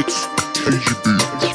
It's KGB.